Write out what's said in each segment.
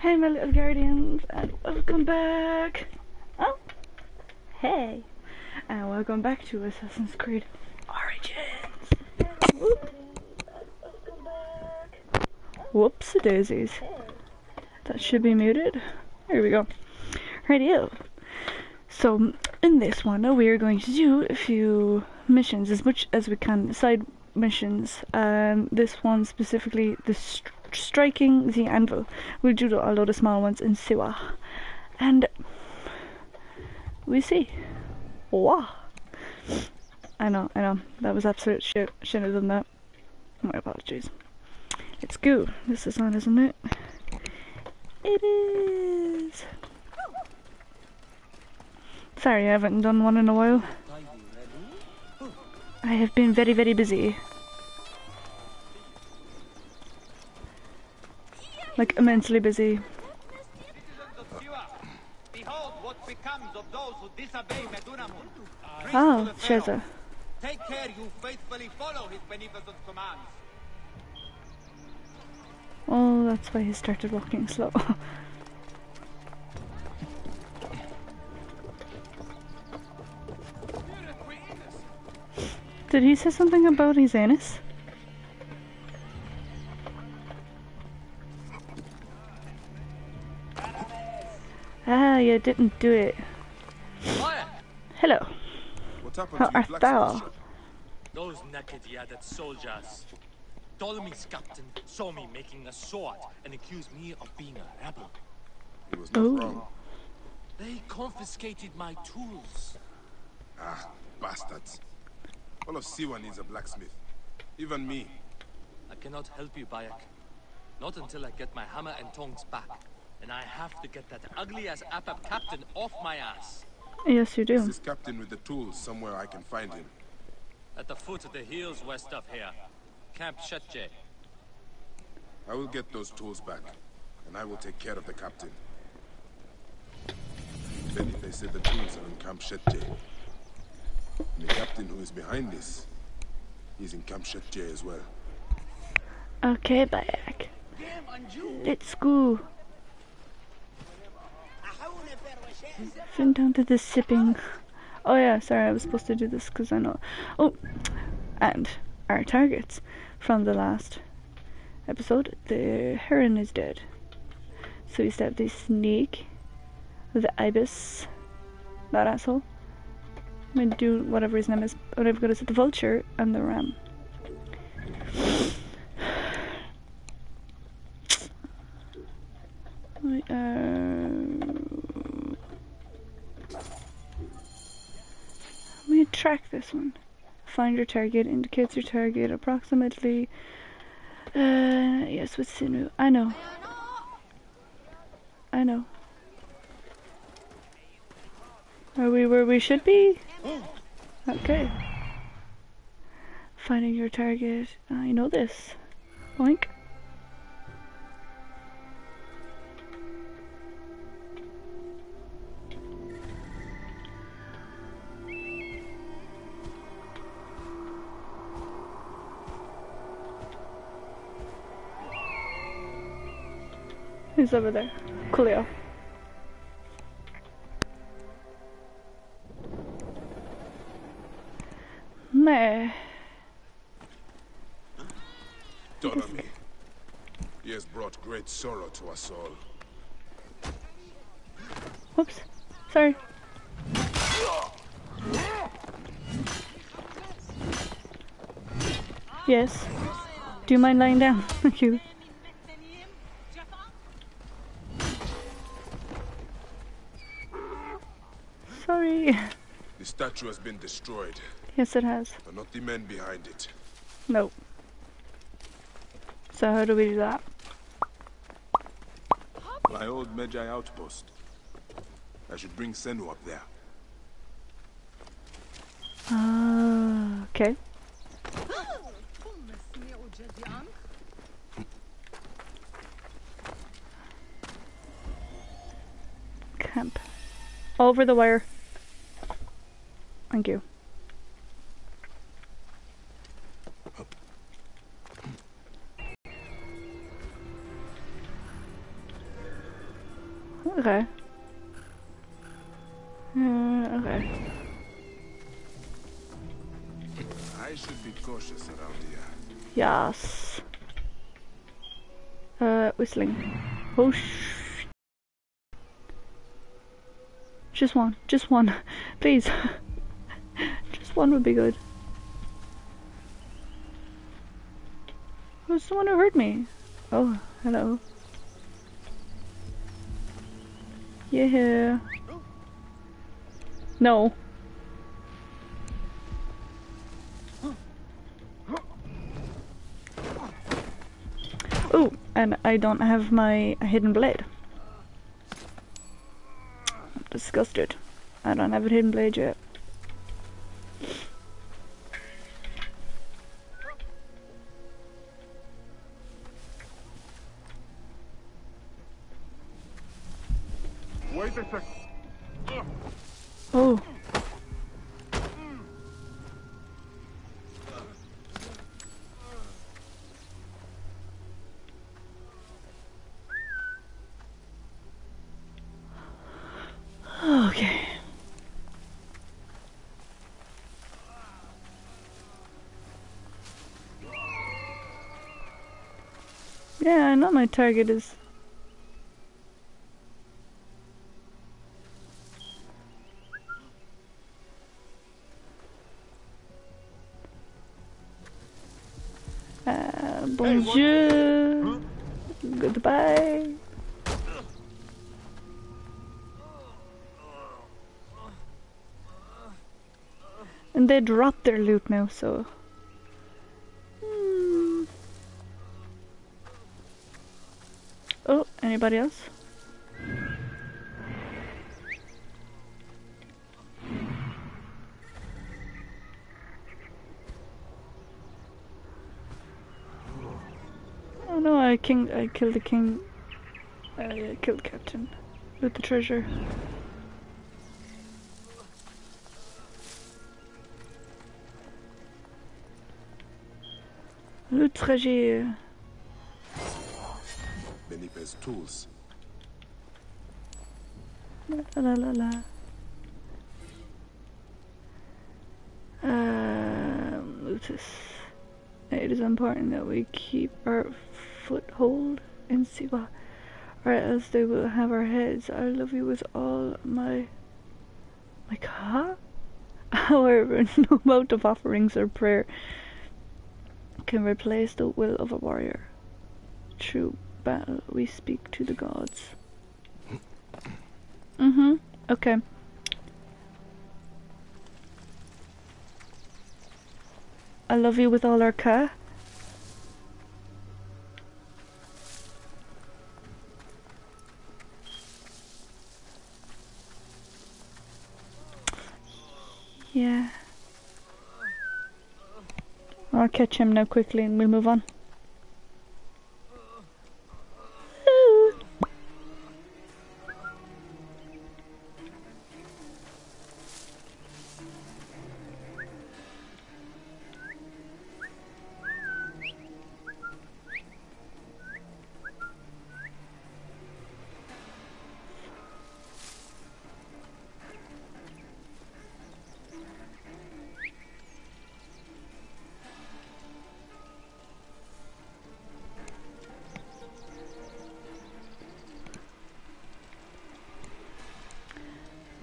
Hey, my little guardians, and welcome back. Oh, hey, and welcome back to Assassin's Creed Origins. Whoop. Whoops, daisies. That should be muted. There we go. Radio. So, in this one, we are going to do a few missions, as much as we can, side missions. Um, this one specifically, the striking the anvil. We'll do a lot of small ones in Siwa. And we see. Wow. I know, I know. That was absolute shit. Have done that. My apologies. It's good. This is on, isn't it? It is. Sorry, I haven't done one in a while. I have been very, very busy. Like, immensely busy. Behold what becomes of those who disobey Medunamun. Oh, ah, Sheza. Take care you faithfully follow his beneficent commands. Oh, that's why he started walking slow. Did he say something about his anus? You didn't do it. Hello. What happened How to your art thou? Those naked yaded soldiers. Ptolemy's captain saw me making a sword and accused me of being a rebel. He was not Ooh. wrong. They confiscated my tools. Ah, bastards. All of Siwa needs a blacksmith. Even me. I cannot help you, Bayek. Not until I get my hammer and tongs back. And I have to get that ugly as Apap captain off my ass. Yes, you do. this captain with the tools somewhere I can find him? At the foot of the hills west of here. Camp Shetje. I will get those tools back, and I will take care of the captain. Benipe said the tools are in Camp Shetje. And the captain who is behind this, he's in Camp Shetje as well. Okay, back. Let's go. Fin down to the sipping. Oh yeah, sorry, I was supposed to do this because I know. Oh, and our targets from the last episode. The heron is dead. So we stabbed the snake, the ibis, that asshole. I'm gonna do whatever his name is. Oh, whatever I've got is the vulture and the ram. We are. Let me track this one. Find your target indicates your target approximately. Uh, yes, with Senu. I know. I know. Are we where we should be? Okay. Finding your target. I know this. Boink. Who's over there? Coolio. Meh. Ptolemy. He has brought great sorrow to us all. Whoops. Sorry. Yes. Do you mind lying down? Thank you. Statue has been destroyed, Yes, it has. but not the men behind it. Nope. So how do we do that? My old Medjay outpost. I should bring Senu up there. Uh, okay. Camp. Over the wire. Thank you. Okay. Uh, okay. I should be cautious around here. Yes. Uh, whistling. Oh. Just one. Just one. Please. One would be good. Who's the one who hurt me? Oh, hello. Yeah. No. Oh, and I don't have my hidden blade. I'm disgusted. I don't have a hidden blade yet. Know my target is Uh, bonjour. Goodbye. And they dropped their loot now, so. Anybody else? Oh no, I king I killed the king. I killed captain with the treasure. Le treasure. Benipes tools. La la la la. Um, Lutus. It is important that we keep our foothold in Siwa, or else they will have our heads. I love you with all my my ka. However, no amount of offerings or prayer can replace the will of a warrior. True battle, we speak to the gods. Mm-hmm. Okay. I love you with all our ka. Yeah. I'll catch him now quickly and we'll move on.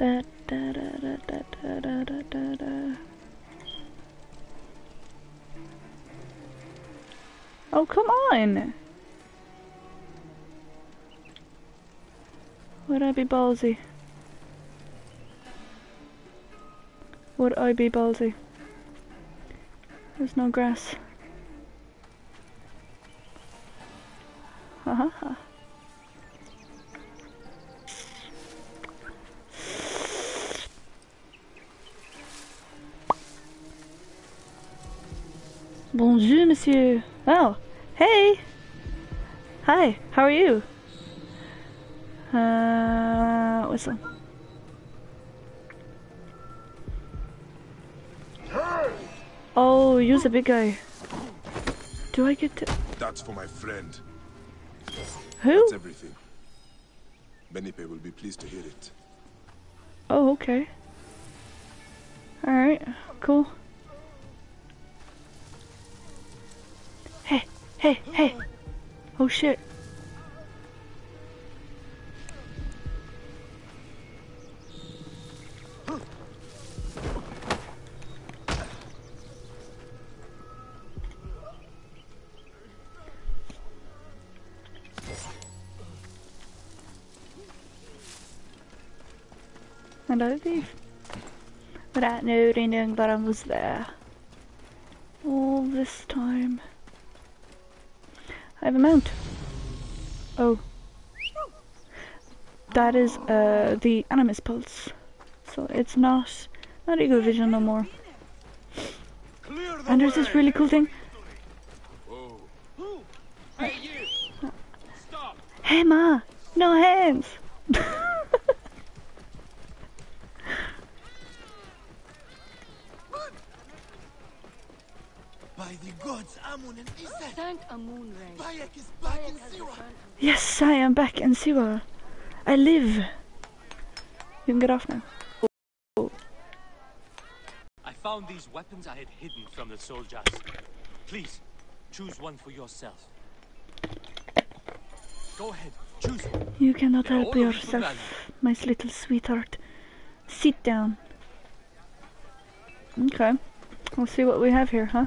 Da, da, da, da, da, da, da, da, da, da. Oh, come on! Would I be ballsy? Would I be ballsy? There's no grass. How are you? Uh, whistle. Oh, you're the big guy. Do I get to... That's for my friend. Who? That's everything. Benipe will be pleased to hear it. Oh, okay. Alright, cool. Hey, hey, hey! Oh shit. And I leave. Without knowing that I was there. All this time. I have a mount. Oh. That is uh, the Animus Pulse. So it's not, not Eagle Vision no more. The And there's this really cool thing. Hey! Hey ma, no hands. By the gods, Amun and Isa, Thank a moon ring. Bayek is back in has Siwa. returned. Yes, I am back in Siwa. I live. You can get off now. I found these weapons I had hidden from the soldiers. Please, choose one for yourself. Go ahead, choose one. You cannot They're help all of equal yourself, value. my little sweetheart. Sit down. Okay. We'll see what we have here, huh?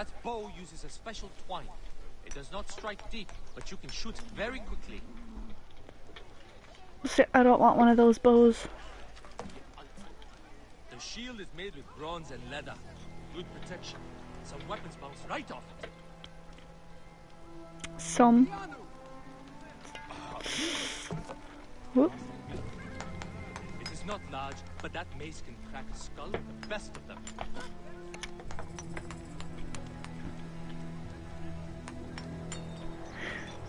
That bow uses a special twine. It does not strike deep, but you can shoot very quickly. I don't want one of those bows. The shield is made with bronze and leather. Good protection. Some weapons bounce right off it. Some. Whoop. It is not large, but that mace can crack a skull, the best of them.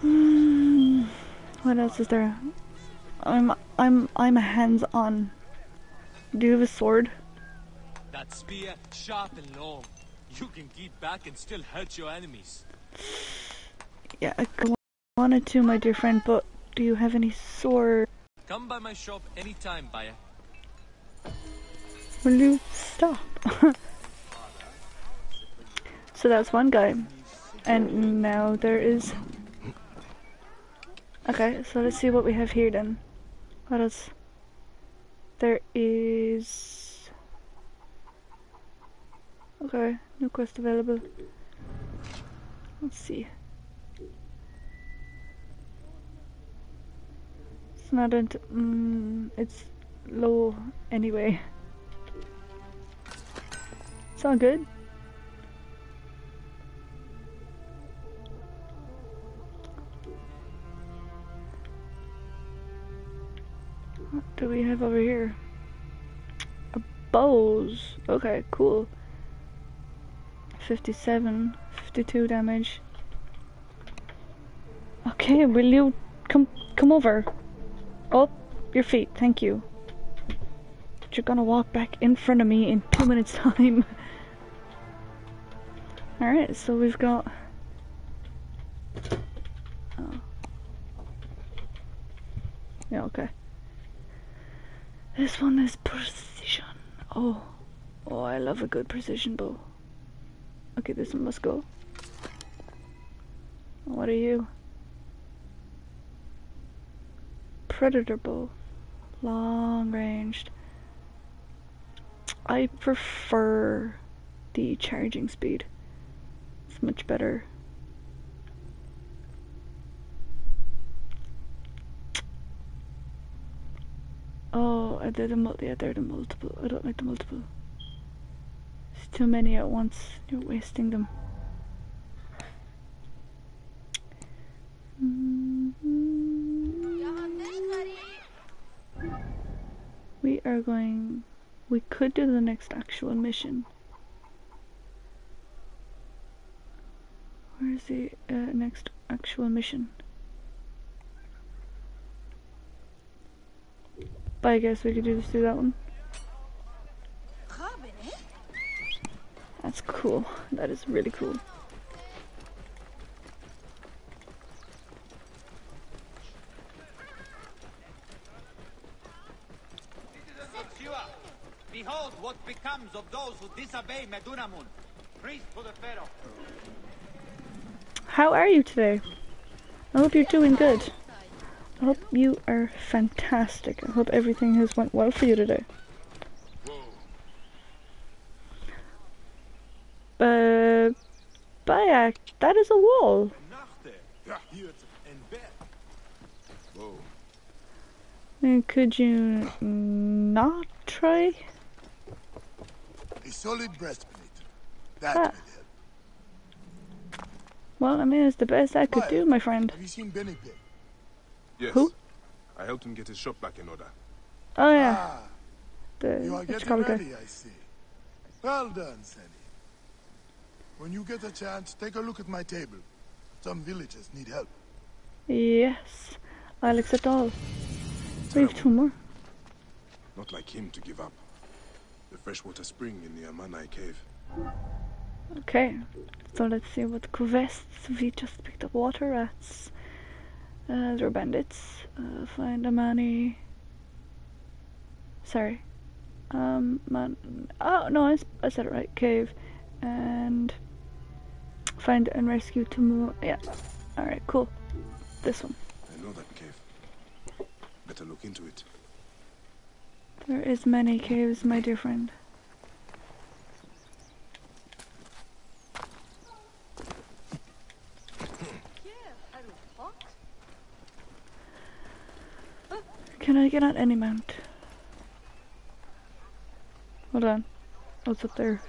Hmm. What else is there? I'm I'm I'm a hands-on. Do you have a sword? That spear, sharp and long. You can keep back and still hurt your enemies. Yeah, I wanted to, my dear friend, but do you have any sword? Come by my shop anytime, buyer. Will you stop? so that's one guy. And now there is... Okay, so let's see what we have here then. What else? There is... Okay, new quest available. Let's see. It's not int- mm, it's low anyway. It's all good. Do we have over here? A bows. Okay, cool. 57, 52 damage. Okay, will you come come over? Oh, your feet, thank you. But you're gonna walk back in front of me in two minutes time. Alright, so we've got Oh. Yeah, okay. This one is precision. Oh. Oh, I love a good precision bow. Okay, this one must go. What are you? Predator bow. Long ranged. I prefer the charging speed. It's much better. Oh, are they the mul- yeah, they're the multiple. I don't like the multiple. It's too many at once. You're wasting them. We are going. We could do the next actual mission. Where is the uh, next actual mission? But I guess we could just do that one. That's cool. That is really cool. Behold what becomes of those who disobey Medunamun, priest for the Pharaoh. How are you today? I hope you're doing good. I hope you are fantastic. I hope everything has went well for you today. Uh, Bayek, that is a wall. Nachte. Ja, hier en Bett. Whoa. Uh, Could you not try? A solid breastplate. That Ah. will help. Well, I mean, it's the best I could do, my friend. Have you seen Benny Pig? Yes. Who? I helped him get his shop back in order. Oh yeah, Ah, the you are what you getting call it? ready, I see. Well done, Sally. When you get a chance, take a look at my table. Some villagers need help. Yes, I'll accept all. We have two more. Not like him to give up. The freshwater spring in the Amanai cave. Okay, so let's see what quests we just picked up. Water rats. Uh, they're bandits. Uh, find a money. Sorry. Um, man. Oh no, I said it right. Cave, and find and rescue more. Yeah. All right, cool. This one. I know that cave. Better look into it. There is many caves, my dear friend. I get on any mount? Hold on. What's up there?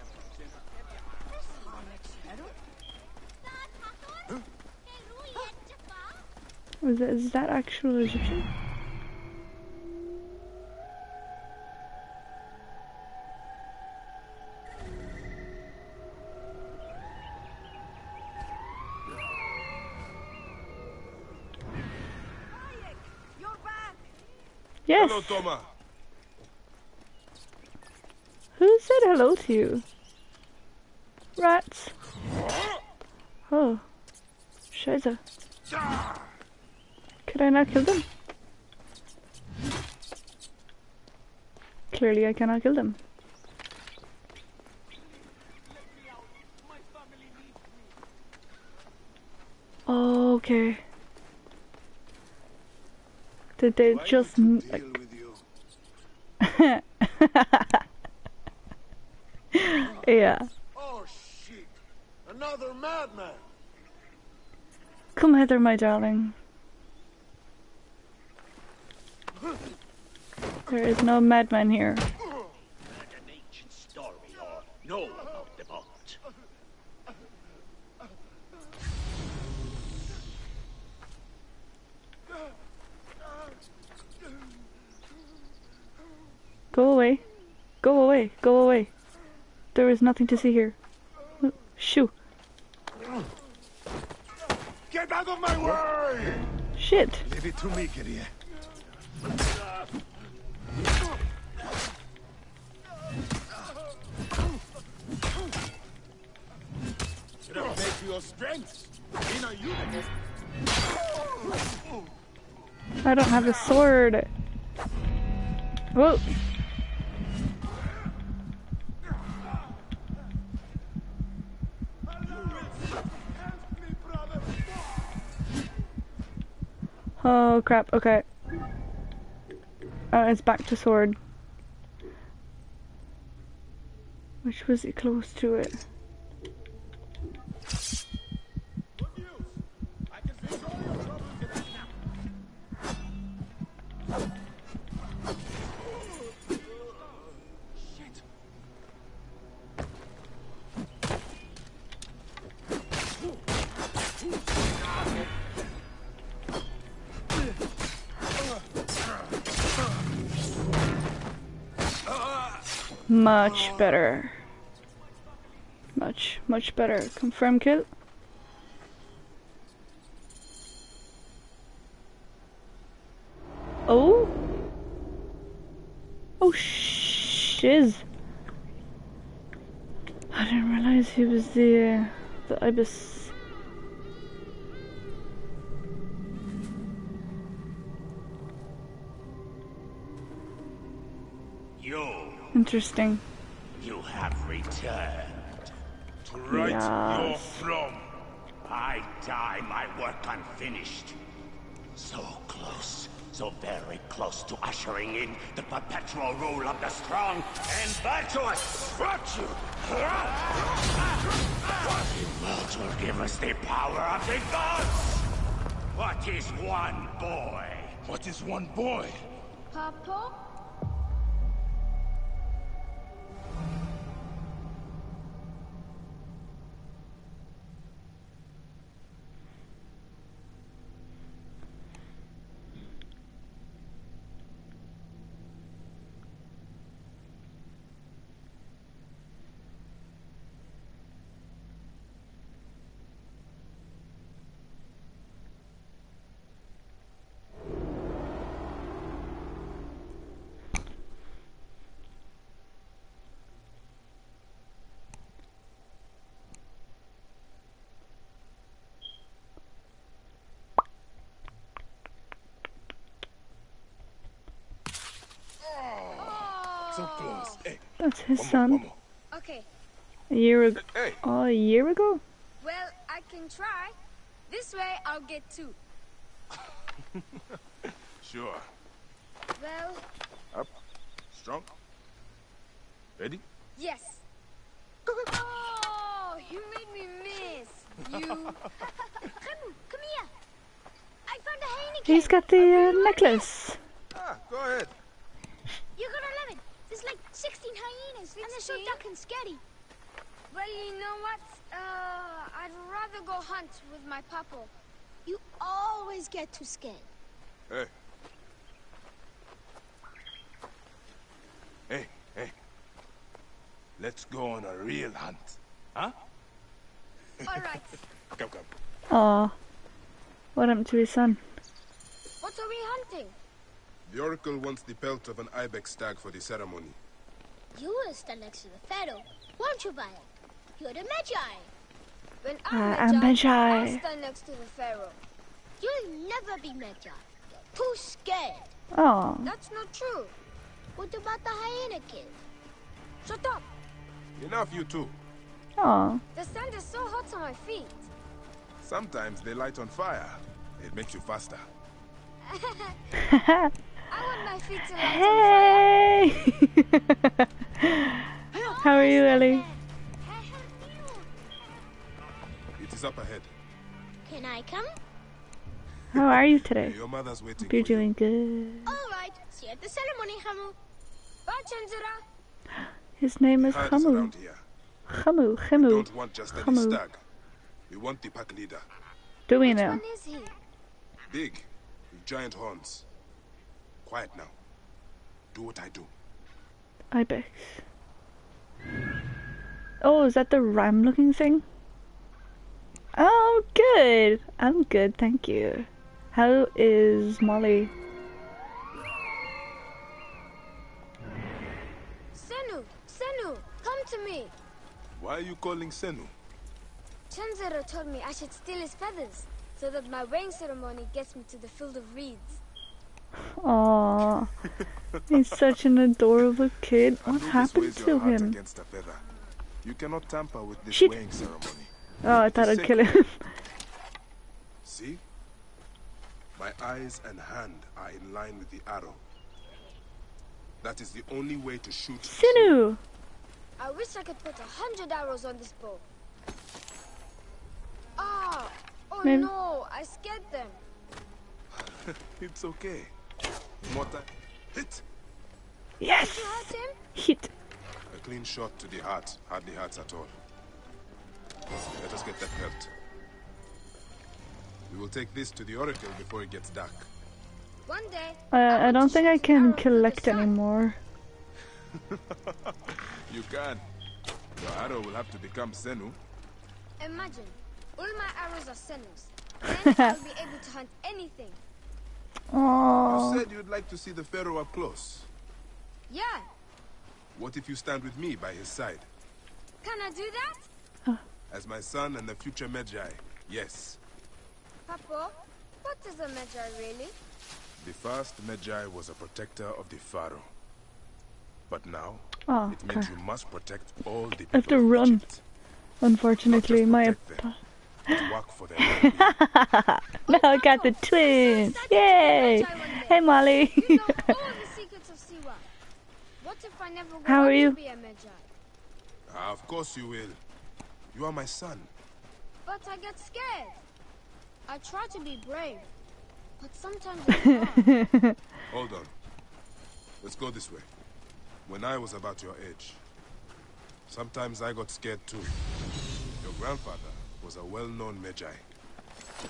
Is that, is that actual Egyptian? Who said hello to you? Rats. Oh. Scheiße. Could I not kill them? Clearly I cannot kill them. Okay. Did they I just need like deal with you? Yeah. Oh, shit. Another madman. Come hither, my darling. There is no madman here. an ancient story or know about the boat. Go away. Go away. Go away. There is nothing to see here. Shoo. Get out of my way! Shit. Leave it to me, Gideon. Make your strength. In a unit. I don't have a sword. Whoa. Oh crap, okay. Oh, it's back to sword. Which was it close to it? Much better. Much, much better. Confirm kill. Oh? Oh, shiz. I didn't realize he was the, uh, the ibis. You, Interesting. you have returned. To right your Yes. throne. I die my work unfinished. So close, so very close to ushering in the perpetual rule of the strong and virtuous. Virtue! What will give us the power of the gods? What is one boy? What is one boy? Papa? So close. Hey, That's his one son. one more. Okay, A year ago. Hey, Oh, a year ago? well, I can try. This way I'll get two. sure. Well, Up. Strong. Ready? yes. Oh, you made me miss. You. Remu, come here. I found a Heineken. He's got the uh, necklace. Ah, go ahead. 16 hyenas, and they're so and scary. Well, you know what? Uh, I'd rather go hunt with my papa. You always get too scared. Hey. Hey, hey. Let's go on a real hunt. Huh? All right. come, come. Aw. What happened to his son? What are we hunting? The oracle wants the pelt of an ibex stag for the ceremony. You will stand next to the pharaoh, won't you, Bayek? You're the Medjay. When Uh, I'm I'm Medjay, I'll stand next to the pharaoh. You'll never be Medjay. You're too scared. Oh. That's not true. What about the hyena kid? Shut up. Enough, you two. Oh. The sand is so hot on my feet. Sometimes they light on fire. It makes you faster. I want my feet to light on fire. Hey! How are you, Ellie? It is up ahead. Can I come? How are you today? Your mother's waiting Hope you're for you. doing good. All right. See you at the ceremony, Hamu. Bye, Chandra. His name is Herds Hamu. Hamu. Hamu. Don't want just any Hamu. stag. We want the pack leader. Do we Which know? one is he? Big, with giant horns. Quiet now. Do what I do. I Ibex. Oh, is that the ram looking thing? Oh, good. I'm good, thank you. How is Molly? Senu, Senu, come to me. Why are you calling Senu? Chandra told me I should steal his feathers so that my weighing ceremony gets me to the field of reeds. Aw, he's such an adorable kid. What happened to him? against a feather. You cannot tamper with this Shit. weighing ceremony. Oh, I thought I'd kill him. See? My eyes and hand are in line with the arrow. That is the only way to shoot. Senu! I wish I could put a hundred arrows on this bow. Ah! Oh Maybe- no, I scared them. It's okay. Mortar. Hit! Yes! You hurt him? Hit. A clean shot to the heart hardly hurts at all. Let us get that pelt. We will take this to the Oracle before it gets dark. One day. Uh, I don't think I shoot an arrow can collect anymore. You can. Your arrow will have to become Senu. Imagine, all my arrows are Senus. Then I'll be able to hunt anything. Oh. You Oh, said you'd like to see the Pharaoh up close. Yeah, What if you stand with me by his side? can I do that? As my son and the future Medjay, yes. Papa, what is a Medjay really? The first Medjay was a protector of the Pharaoh. But now, Oh, it means okay. you must protect all the people have to run. Egypt. Unfortunately, my. them, but work for their well-being. now I got the twins! Yay! Hey, Molly! You know all the secrets of Siwa. What if I never grow How are you? to be a Medjay? Ah, of course you will. You are my son. But I get scared. I try to be brave, but sometimes it's hard. Hold on. Let's go this way. When I was about your age, sometimes I got scared too. Your grandfather was a well-known Medjay,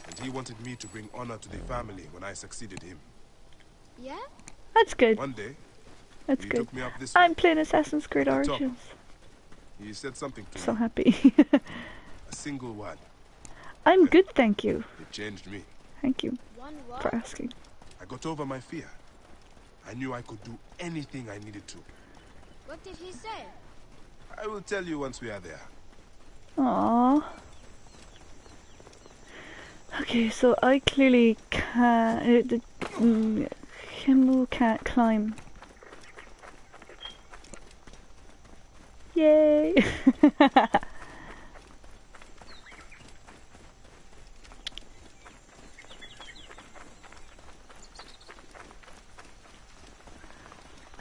and he wanted me to bring honor to the family when I succeeded him. yeah? That's good. One day, That's he good. took me up this I'm playing Assassin's Creed At top. Origins. He said something to So me, happy. a single word. I'm good, thank you. It changed me. Thank you One for asking. I got over my fear. I knew I could do anything I needed to. What did he say? I will tell you once we are there. Aww. Okay, so I clearly can't. Uh, the, mm, can't climb. Yay!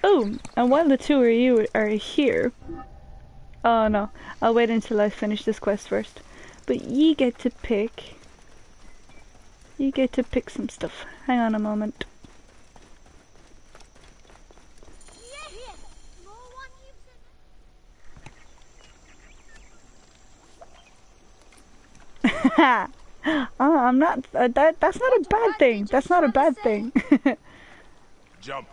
oh, and while the two of you are here, Oh no, I'll wait until I finish this quest first. But ye get to pick. You get to pick some stuff. Hang on a moment. Yeah, no one keeps it. oh, I'm not. Uh, that that's not a bad thing. That's not a bad thing. Jump.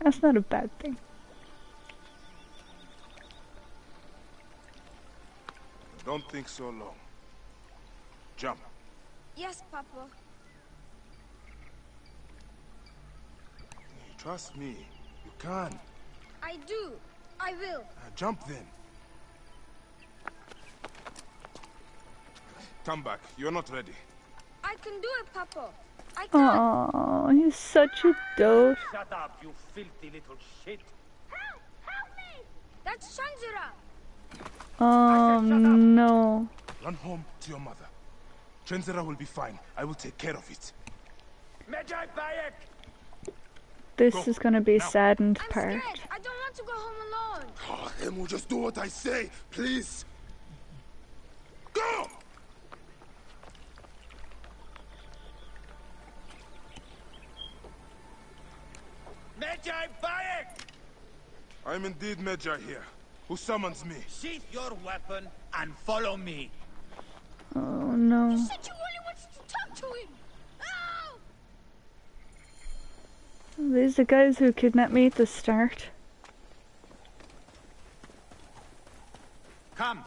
that's not a bad thing. Don't think so long. Jump. Yes, Papa. Trust me. You can. I do. I will. Uh, jump then. Come back. You're not ready. I can do it, Papa. I can. Oh, he's such a dope. Shut up, you filthy little shit. Help! Help me! That's Shanzura. Oh no. Run home to your mother. Trenzera will be fine. I will take care of it. Medjay Bayek! This Go. is gonna be a saddened I'm part. scared. I don't want to go home alone. Ah, oh, Emu, just do what I say, please. Go! Medjay Bayek! I'm indeed Medjay here. Who summons me? Sheath your weapon and follow me. Oh no. Said you only wanted to talk to him. Oh! These are the guys who kidnapped me at the start. Come.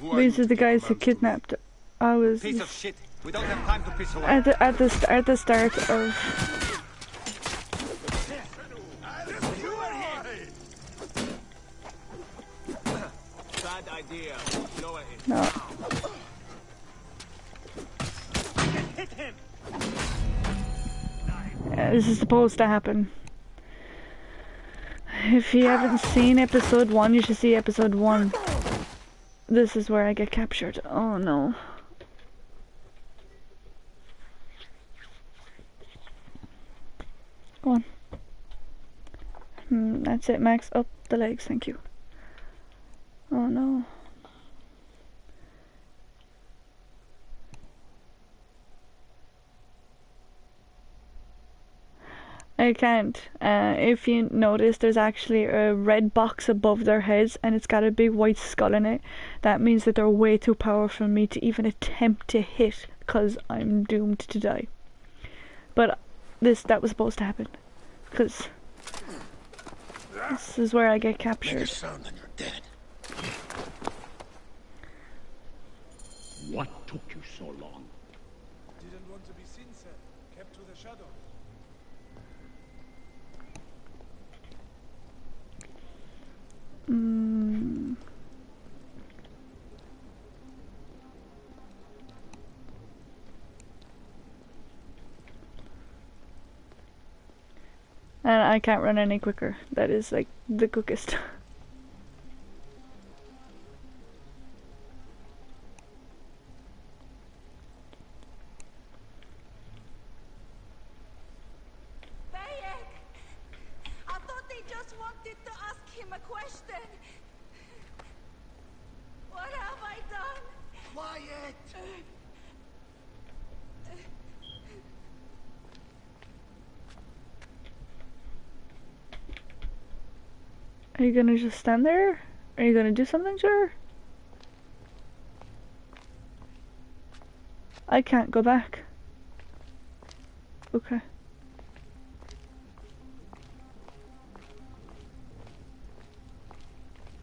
Who These you are the guys who commands to me? kidnapped. I was Piece of shit. We don't have time to piss away. at the at the at the start of. Bad idea. Lower it. No. Yeah, this is supposed to happen. If you haven't seen episode one, you should see episode one. This is where I get captured. Oh no. Go on. Hmm, that's it, Max. Up the legs, thank you. Oh no. I can't. Uh, if you notice, there's actually a red box above their heads and it's got a big white skull in it. That means that they're way too powerful for me to even attempt to hit because I'm doomed to die. But this, that was supposed to happen. Because this is where I get Make a captured. sound and you're dead. What took you so long? Mm. And I can't run any quicker. That is like the quickest. you gonna just stand there? Are you gonna do something, sir? I can't go back. Okay.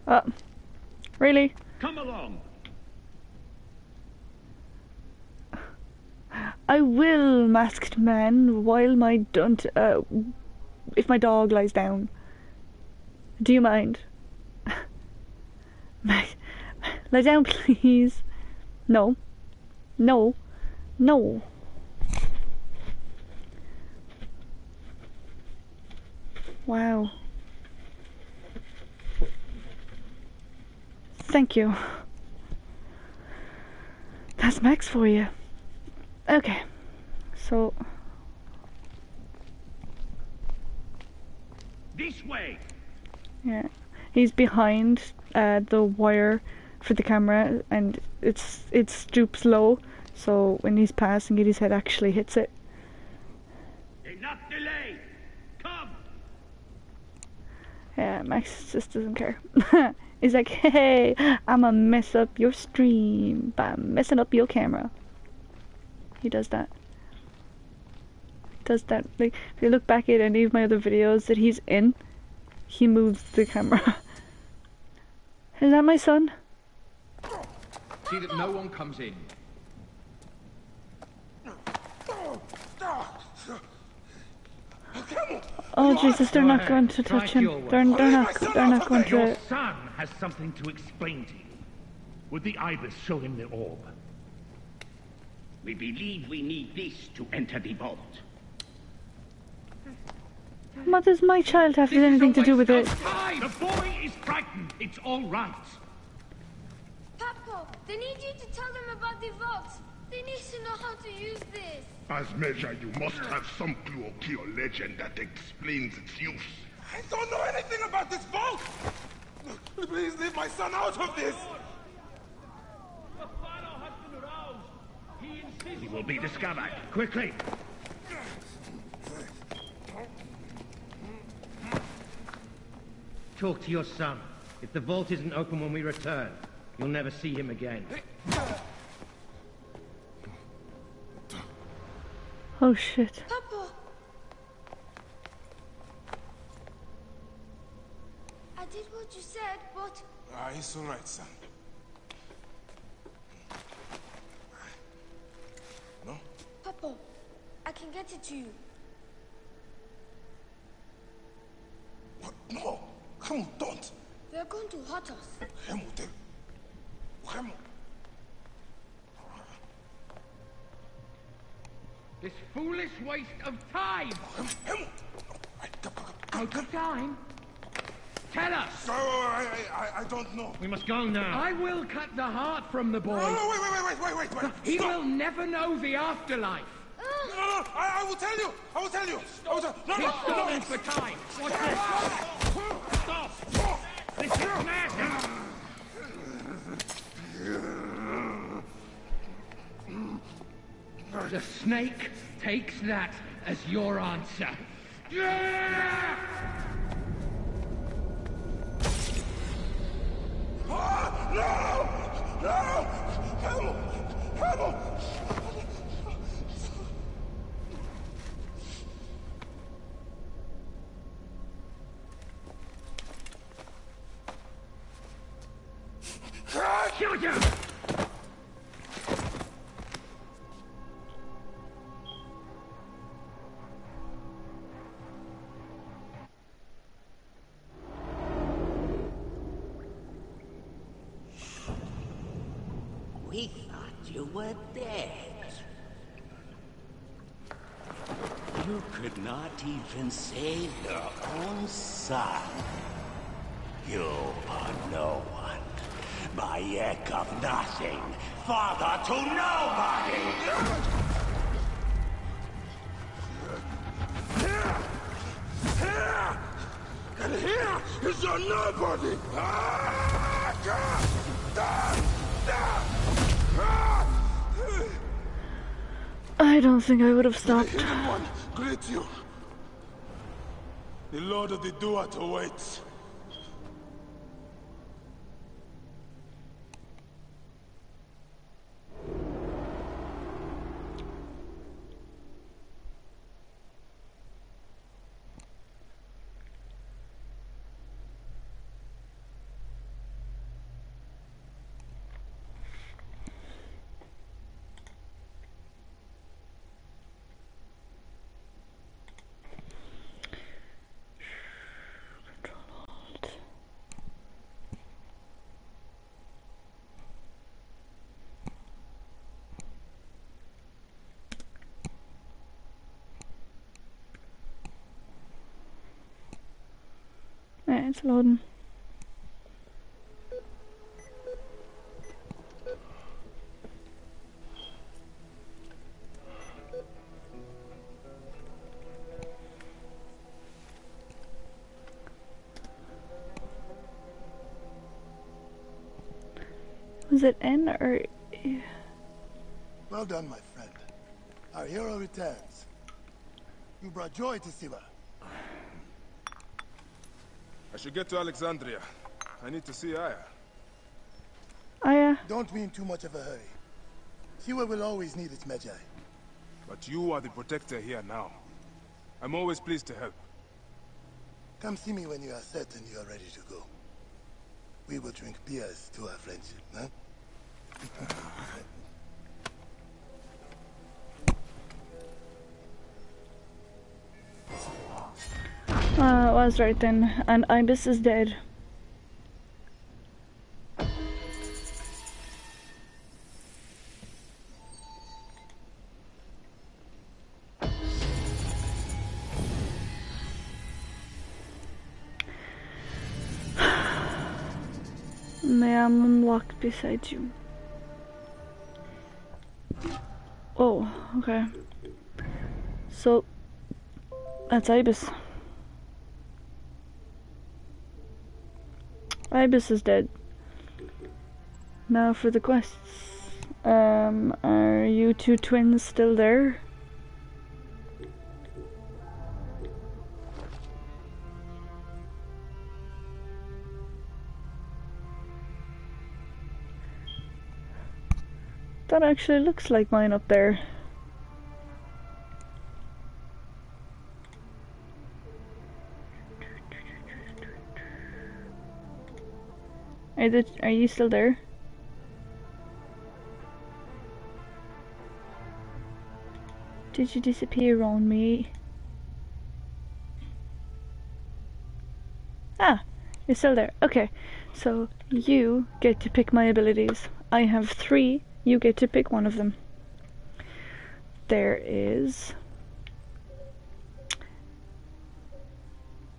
Oh. Really? Come along. I will, masked man, while my dunt, uh, if my dog lies down. Do you mind? Lie down, please. No. No. No. Wow. Thank you. That's Max for you. Okay. So, This way. Yeah. He's behind uh, the wire for the camera and it's it stoops low so when he's passing it his head actually hits it. Enough delay. Come. Yeah, Max just doesn't care. He's like, hey, I'ma mess up your stream by messing up your camera. He does that. Does that. Like, if you look back at any of my other videos that he's in, he moves the camera. Is that my son? See that no one comes in. Oh Jesus, they're not going to touch him. They're, they're not. They're not going to... Your son has something to explain to you. Would the ibis show him the orb? We believe we need this to enter the vault. What does my child have This anything to do with it? time. The boy is frightened. It's all right. Papo, they need you to tell them about the vault. They need to know how to use this. As measure, you must have some clue or key or legend that explains its use. I don't know anything about this vault! Please leave my son out of this! He will be discovered. Quickly. Talk to your son. If the vault isn't open when we return, you'll never see him again. Oh shit. Papo! I did what you said, but Ah, it's all right, son. No? Papa, I can get it to you. What? No! Khemu, don't! They're going to hurt us. Khemu, they... Khemu... This foolish waste of time. Khemu, Khemu! I, I, Out of time. Tell us. I, I, I, I don't know. We must go now. I will cut the heart from the boy. No, no, wait, wait, wait, wait, wait, wait, wait. He Stop. will never know the afterlife. No, no, no, I, I will tell you. I will tell you. I will tell... No, He's no, stalling no. for time. Watch this. The snake takes that as your answer. Ah, not even save your own son. You are no one. Bayek of nothing. Father to nobody! And here is your nobody! I don't think I would have stopped. The Hidden greet you. The Lord of the Duat awaits. Loading. Was it N or? Well done, my friend. Our hero returns. You brought joy to Siwa. I should get to Alexandria. I need to see Aya. Aya? Don't be in too much of a hurry. Siwa will always need its Medjay. But you are the protector here now. I'm always pleased to help. Come see me when you are certain you are ready to go. We will drink beers to our friendship, huh? I was right then. And Ibis is dead. May Amun walk beside you. Oh, okay. So, that's Ibis. Ibis is dead. Now for the quests. Um, are you two twins still there? That actually looks like mine up there. Are, the, are you still there? Did you disappear on me? Ah, you're still there. Okay, so you get to pick my abilities. I have three, you get to pick one of them. There is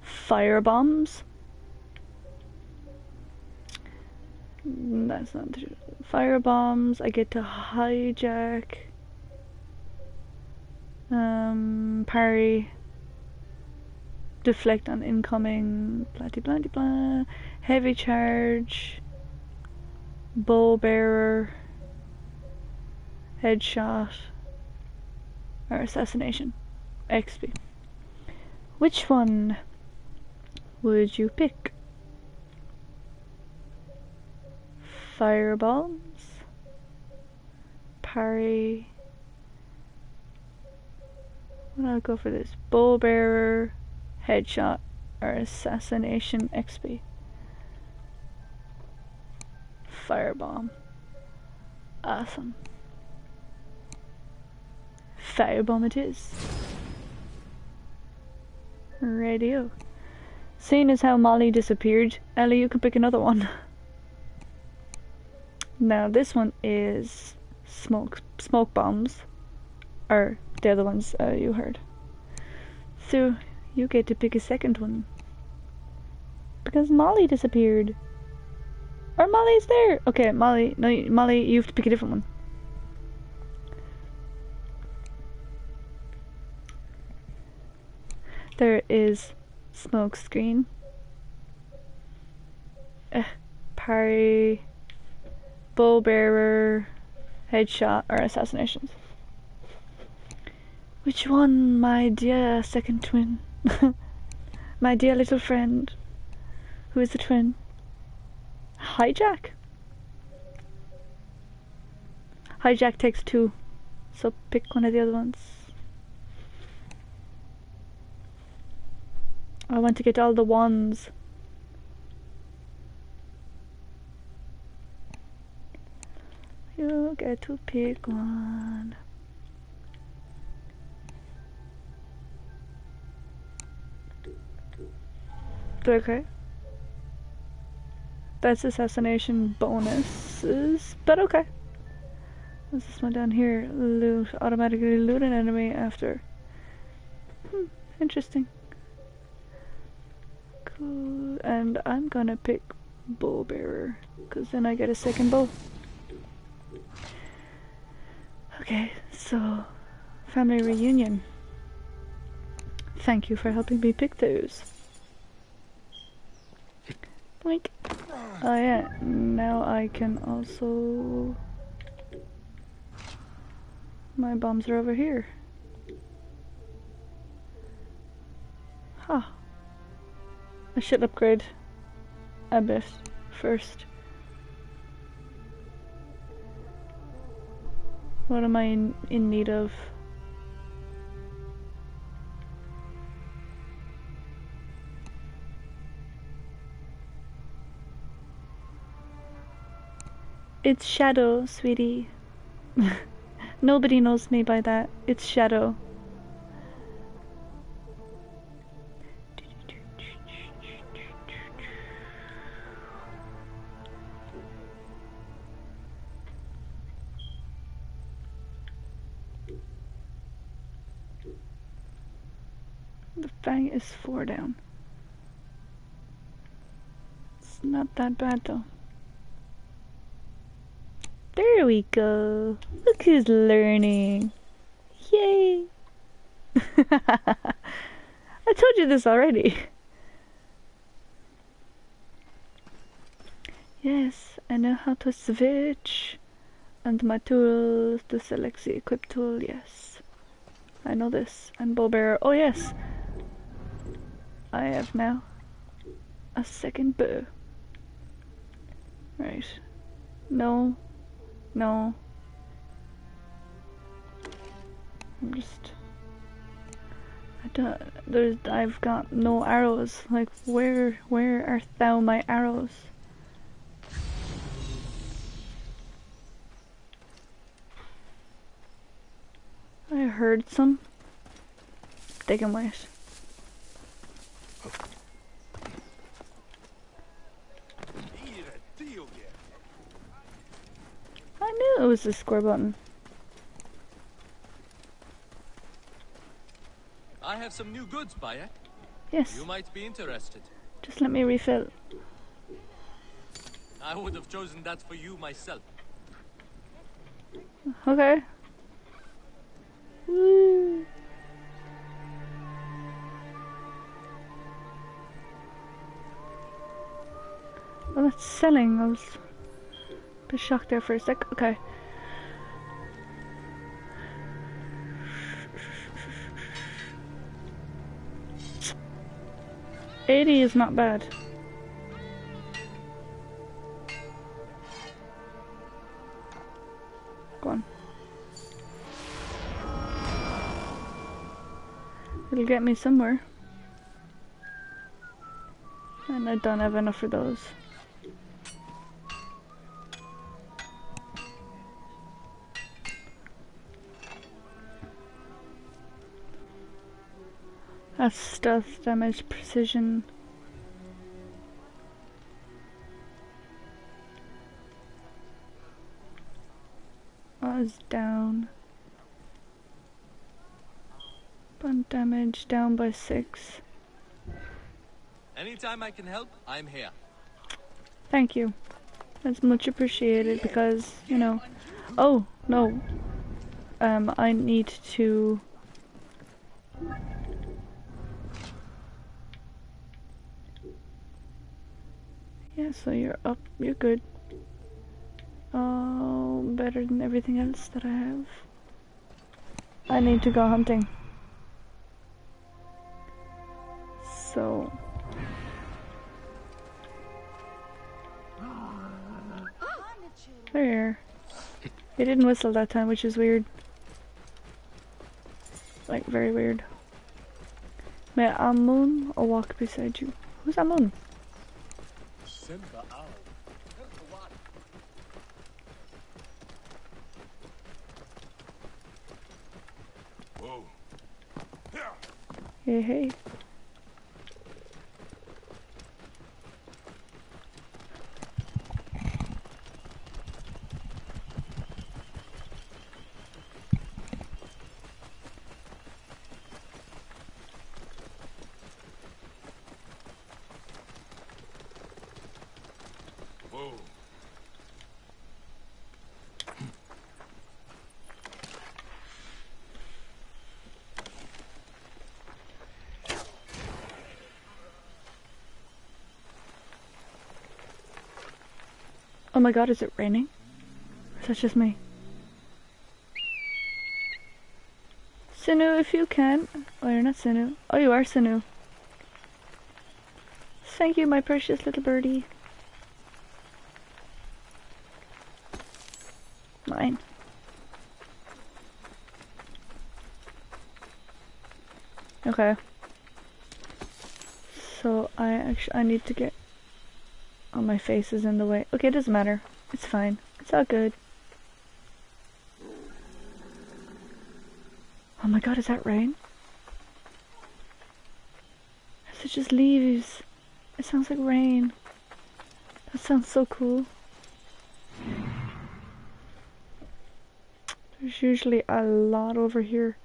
fire bombs. That's not true. Fire bombs. I get to hijack. Um, parry. Deflect on incoming. Blah blah blah. Heavy charge. Bow bearer. Headshot. Or assassination. XP. Which one would you pick? Firebombs, parry. I'll go for this bow bearer, headshot, or assassination XP. Firebomb. Awesome. Firebomb it is. Radio. Seeing as how Molly disappeared, Ellie, you can pick another one. Now this one is smoke smoke bombs, or the other ones uh, you heard. So you get to pick a second one. Because Molly disappeared. Or Molly's there. Okay, Molly, no, Molly, you have to pick a different one. There is smoke screen. Uh, parry, bow bearer, headshot, or assassinations. Which one, my dear second twin? my dear little friend? Who is the twin? Hijack? Hijack takes two, so pick one of the other ones. I want to get all the ones. You get to pick one. Okay. That's assassination bonuses, but okay. What's this one down here? Loot. Automatically loot an enemy after. Hmm, interesting. Cool. And I'm gonna pick Bull bearer, because then I get a second bow. Okay, so family reunion. Thank you for helping me pick those. Boink. Oh yeah, now I can also... My bombs are over here. Huh. I should upgrade Abyss first. What am I in, in need of? It's Shadow, sweetie. Nobody knows me by that. It's Shadow. Fang is four down. It's not that bad though. There we go. Look who's learning. Yay! I told you this already. Yes, I know how to switch. And my tools, the select the equip tool, yes. I know this. And bow bearer, oh yes! I have now a second bow. Right. No. No. I'm just... I don't... There's... I've got no arrows. Like, where... Where art thou my arrows? I heard some. They can. I knew it was the square button. I have some new goods, Bayek. Yes. You might be interested. Just let me refill. I would have chosen that for you myself. Okay. Woo. Well, that's selling. I was a bit shocked there for a sec. Okay. Eighty is not bad. Go on. It'll get me somewhere. And I don't have enough for those. That's stealth damage, precision. Oz down. Blunt damage down by six. Anytime I can help, I'm here. Thank you. That's much appreciated because, you know. Oh, no. Um, I need to. So you're up. You're good. Oh, better than everything else that I have. I need to go hunting. So. There. It didn't whistle that time, which is weird. Like, very weird. May Amun walk beside you. Who's Amun? Simba out. Whoa. Hey, hey. Whoa. Oh my god, is it raining? Is that just me? Senu, if you can. Oh, you're not Senu. Oh, you are Senu. Thank you, my precious little birdie. Mine. Okay. So I actually I need to get Oh, my face is in the way. Okay, it doesn't matter. It's fine. It's all good. Oh my god, is that rain? Is it just leaves? It sounds like rain. That sounds so cool. There's usually a lot over here.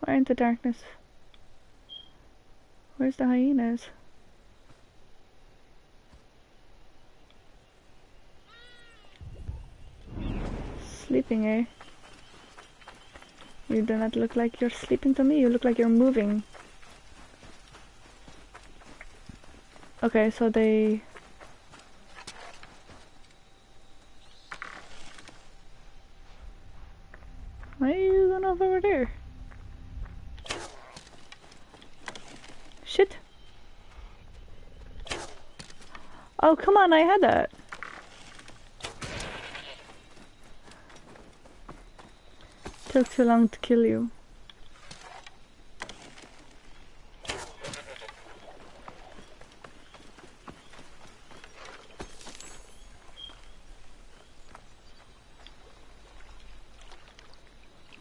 Why in the darkness? Where's the hyenas? Sleeping, eh? You do not look like you're sleeping to me, you look like you're moving. Okay, so they... Why are you going off over there? Shit. Oh, come on, I had that. Took too long to kill you.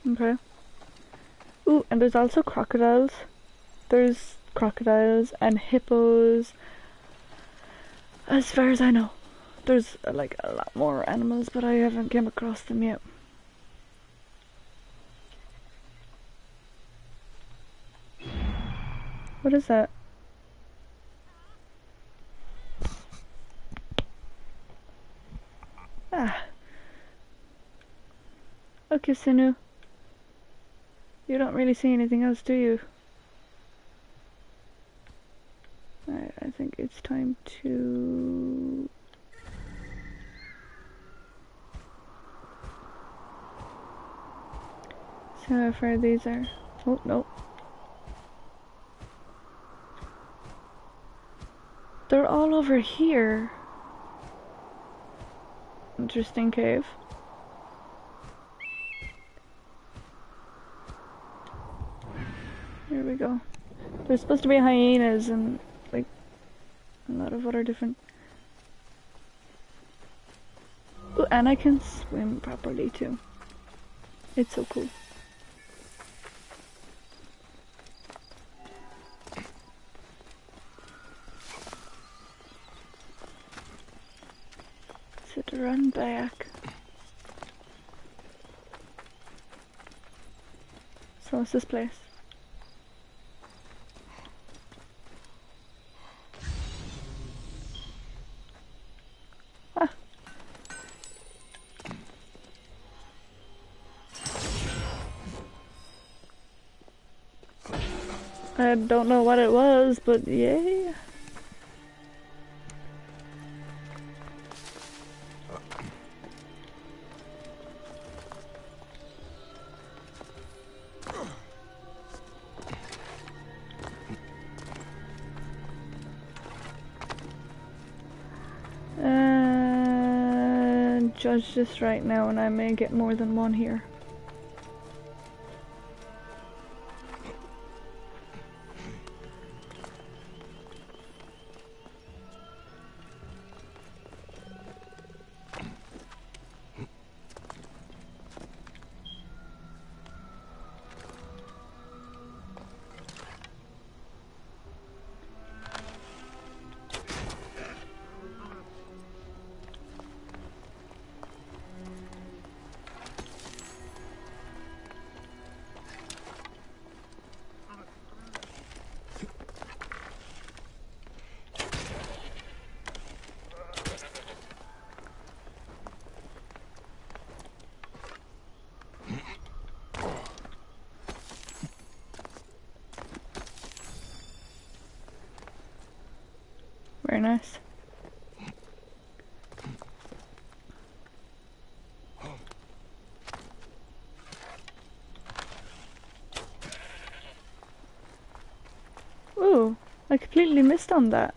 Okay. Ooh, and there's also crocodiles. There's crocodiles and hippos. As far as I know. There's uh, like a lot more animals, but I haven't came across them yet. What is that? Ah. Okay, Senu. You don't really see anything else, do you? I think it's time to... See how far these are. Oh, no. They're all over here. Interesting cave. Here we go. There's supposed to be hyenas and like a lot of other different. Ooh, and I can swim properly too. It's so cool. Back. So what's this place? Ah. I don't know what it was, but yay. Judge this right now and I may get more than one here. Completely missed on that.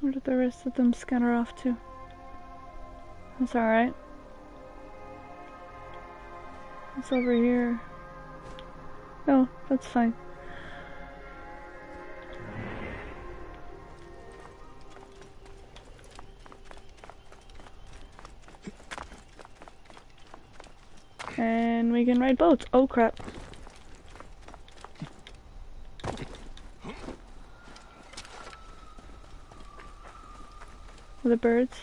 Where did the rest of them scatter off to? That's alright. It's over here. Oh, that's fine. And we can ride boats. Oh crap. The birds.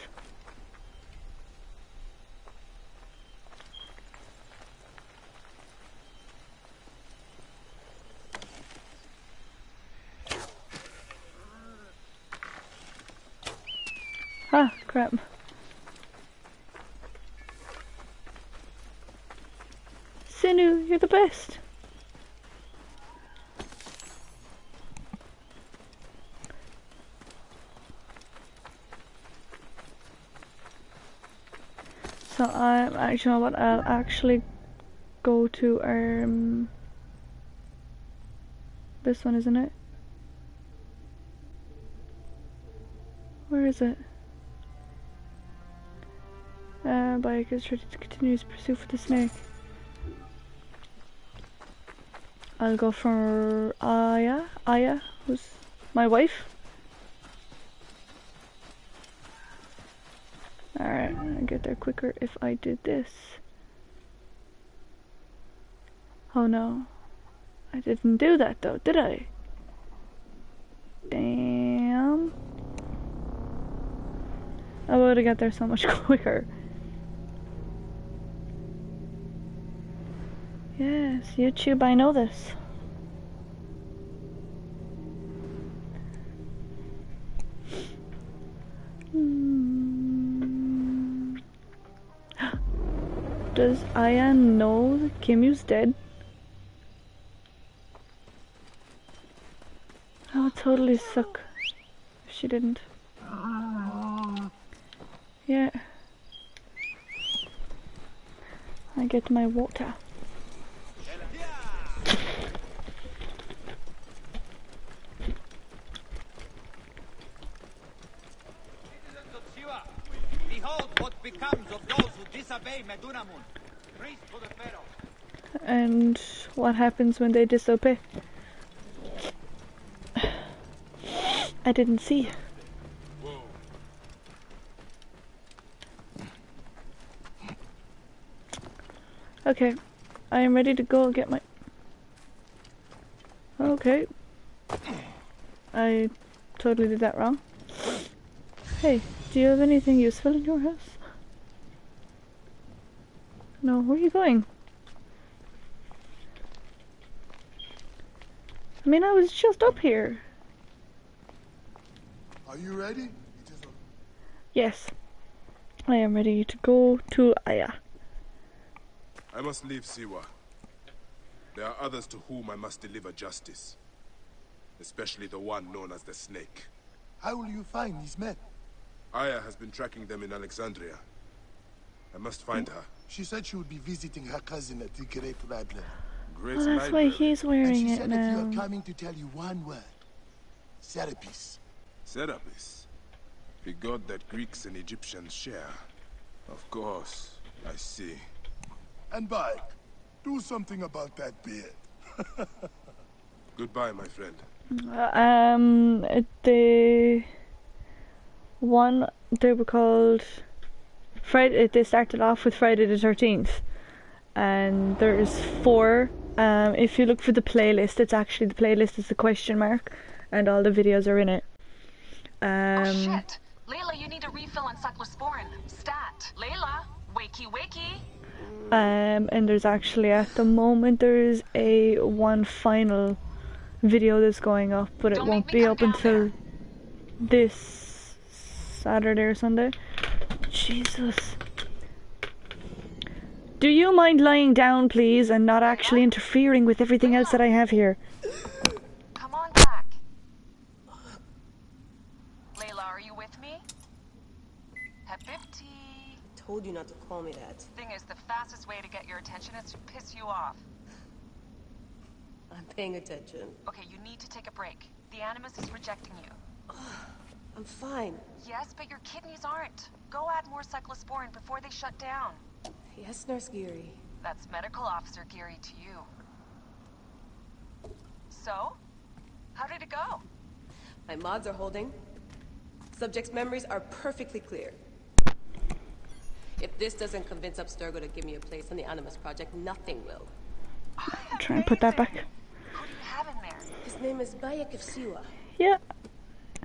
Ah, crap. Senu, you're the best. So Actually know what I'll actually go to um this one isn't it? Where is it? Uh Bayek is ready to continue pursuit for the snake. I'll go for Aya, Aya, who's my wife. I'll get there quicker if I did this. Oh no. I didn't do that though, did I? Damn. I would have got there so much quicker. Yes, YouTube, I know this. Does Aya know Khemu's dead? That would totally suck if she didn't. Yeah. I get my water. Behold what becomes of those who disobey Medunamun. Priest to the Pharaoh. And what happens when they disobey? I didn't see. Okay, I am ready to go get my. Okay. I totally did that wrong. Hey, do you have anything useful in your house? No, where are you going? I mean, I was just up here. Are you ready? Yes. I am ready to go to Aya. I must leave Siwa. There are others to whom I must deliver justice. Especially the one known as the Snake. How will you find these men? Aya has been tracking them in Alexandria. I must find mm. her. She said she would be visiting her cousin at the Great Library. Great Oh, that's why Library. he's And wearing she said that you are coming to tell you one word. Serapis. Serapis. The god that Greeks and Egyptians share. Of course, I see. And Bayek, do something about that beard. Goodbye, my friend. Uh, Um, the one they were called Friday. They started off with Friday the thirteenth, and there's four. Um, if you look for the playlist, it's actually the playlist is the question mark, and all the videos are in it. Um, oh shit! Layla, you need a refill on cyclosporin. Stat. Layla, wakey wakey. Um, and there's actually at the moment there's a one final video that's going up, but it won't be up until this Saturday or Sunday. Jesus. Do you mind lying down, please, and not actually interfering with everything else that I have here? Come on back. Layla, are you with me? Habibti. Told you not to call me that. Thing is, the fastest way to get your attention is to piss you off. I'm paying attention. Okay, you need to take a break. The Animus is rejecting you. I'm fine. Yes, but your kidneys aren't. Go add more cyclosporin before they shut down. Yes, Nurse Geary. That's Medical Officer Geary to you. So? How did it go? My mods are holding. Subject's memories are perfectly clear. If this doesn't convince Abstergo to give me a place on the Animus Project, nothing will. Try and put that back. Who do you have in there? His name is Bayek of Siwa. Yeah.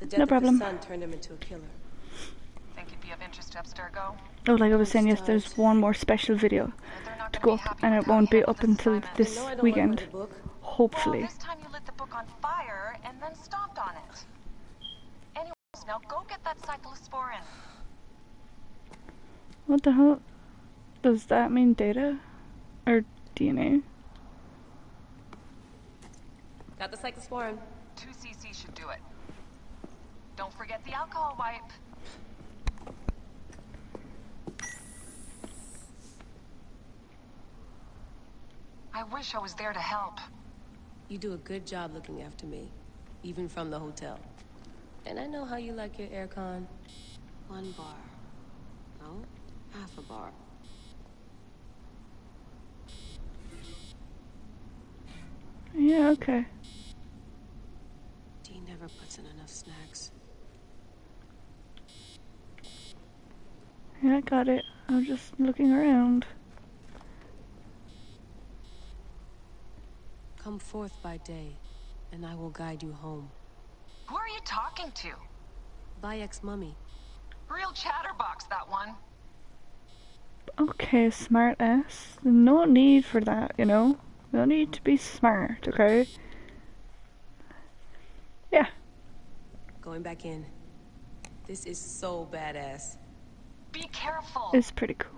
The death No of problem. his son turned him into a killer. Think it'd be of interest to Abstergo? Oh, like I was saying, yes, there's one more special video to go up, and it won't be up until this know I don't weekend. like Hopefully. Well, this time you lit the book on fire and then stomped on it. Anyways, now go get that cyclosporin. What the hell? Does that mean data? Or DNA? Got the cyclosporin. 2cc should do it. Don't forget the alcohol wipe. I wish I was there to help. You do a good job looking after me, even from the hotel. And I know how you like your aircon. One bar. No, half a bar. Yeah, okay. Dean never puts in enough snacks. Yeah, I got it. I'm just looking around. Come forth by day, and I will guide you home. Who are you talking to? Bayek's mummy. Real chatterbox, that one. Okay, smart ass. No need for that, you know? No need to be smart, okay? Yeah. Going back in. This is so badass. Be careful. It's pretty cool.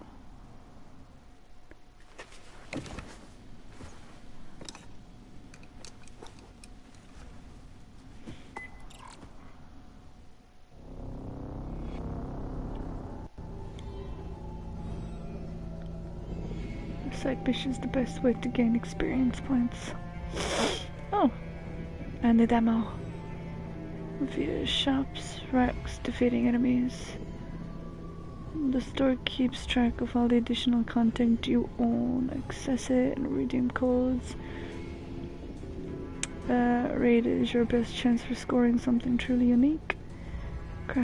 Side mission's the best way to gain experience points. Oh, and the demo. Via shops, racks, defeating enemies. The store keeps track of all the additional content you own, access it, and redeem codes. Uh, raid is your best chance for scoring something truly unique.